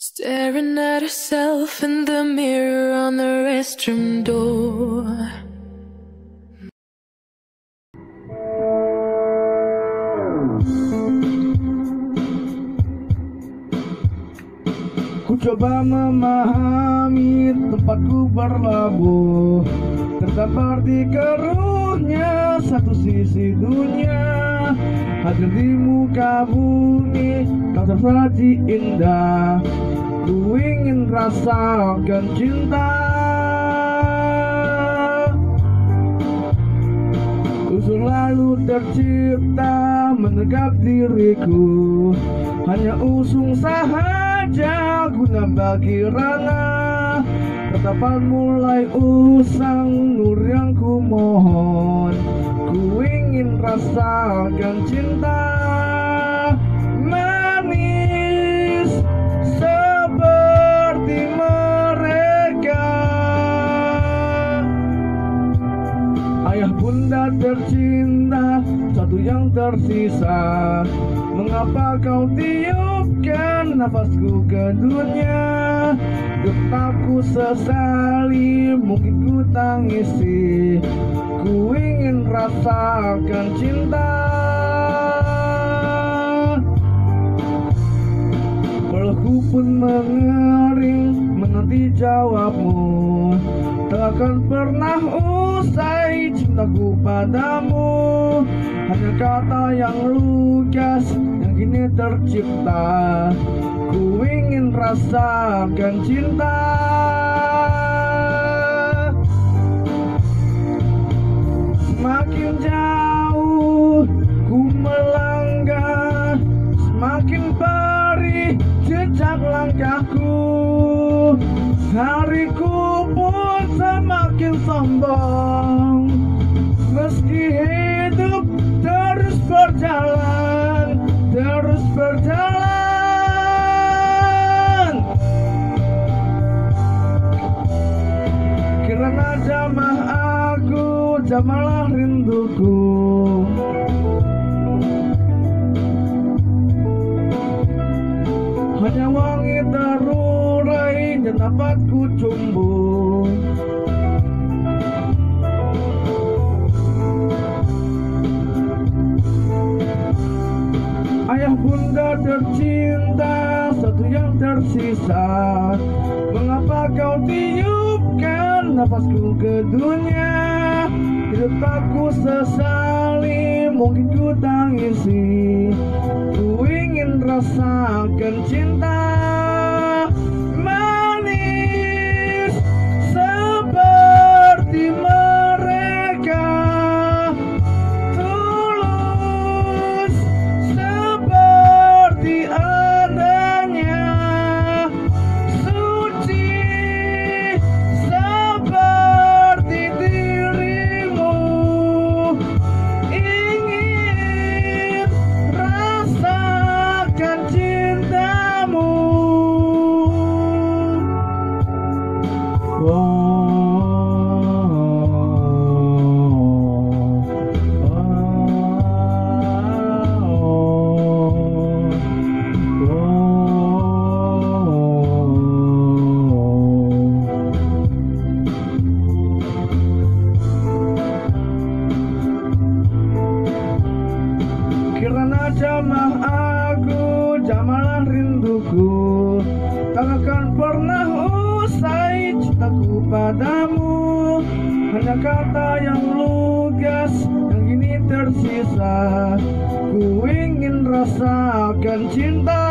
Staring at herself in the mirror on the restroom door. Ku coba memahami tempatku berlabuh. Terdampar di keruhnya satu sisi dunia. Hadir di muka bumi Kau tersaji indah Ku ingin rasakan cinta. Usul lalu tercipta menegap diriku. Hanya usung sahaja guna bagi rana. Tetapan mulai usang nur yang ku mohon. Ku ingin rasakan cinta Ayah bunda tercinta Satu yang tersisa. Mengapa kau tiupkan nafasku ke dunia? Getakku sesali Mungkin ku tangisi. Ku ingin rasakan cinta. Pelukku pun mengering menanti jawabmu Takkan pernah usai cintaku padamu. Hanya kata yang lugas yang kini tercipta. Ku ingin rasakan cinta. Semakin jauh ku melangkah Semakin perih jejak langkahku. Hariku sombong. Meski hidup terus berjalan Terus berjalan. Kirana jamah aku Jamalah rinduku. Hanya wangi terurai dan dapat tercinta Satu yang tersisa. Mengapa kau tiupkan nafasku ke dunia? Hidup aku sesali Mungkin ku tangisi Ku ingin rasakan cinta Tak akan pernah usai cintaku padamu. Hanya kata yang lugas yang kini tersisa. Ku ingin rasakan cinta